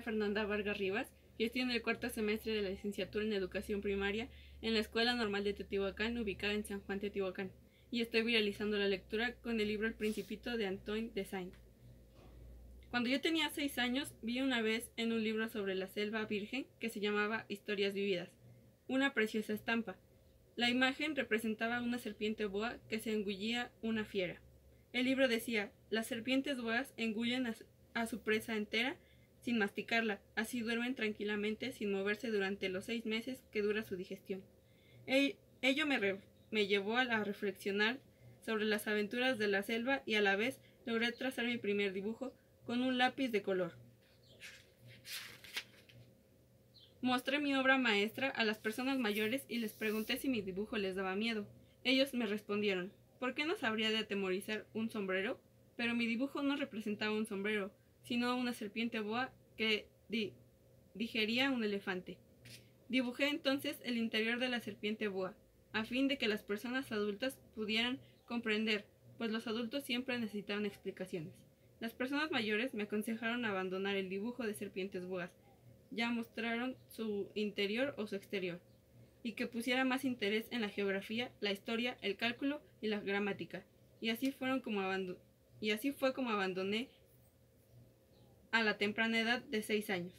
Fernanda Vargas Rivas y estoy en el cuarto semestre de la licenciatura en Educación Primaria en la Escuela Normal de Teotihuacán, ubicada en San Juan Teotihuacán, y estoy realizando la lectura con el libro El Principito de Antoine de Saint. Cuando yo tenía seis años, vi una vez en un libro sobre la selva virgen que se llamaba Historias Vividas, una preciosa estampa. La imagen representaba una serpiente boa que se engullía una fiera. El libro decía, las serpientes boas engullen a su presa entera sin masticarla, así duermen tranquilamente sin moverse durante los seis meses que dura su digestión. ello me, llevó a reflexionar sobre las aventuras de la selva y a la vez logré trazar mi primer dibujo con un lápiz de color. Mostré mi obra maestra a las personas mayores y les pregunté si mi dibujo les daba miedo. Ellos me respondieron, ¿por qué nos habría de atemorizar un sombrero? Pero mi dibujo no representaba un sombrero, sino una serpiente boa que digería un elefante. Dibujé entonces el interior de la serpiente boa, a fin de que las personas adultas pudieran comprender, pues los adultos siempre necesitaban explicaciones. Las personas mayores me aconsejaron abandonar el dibujo de serpientes boas, ya mostraron su interior o su exterior, y que pusiera más interés en la geografía, la historia, el cálculo y la gramática. Y así, fueron como y así fue como abandoné a la temprana edad de seis años.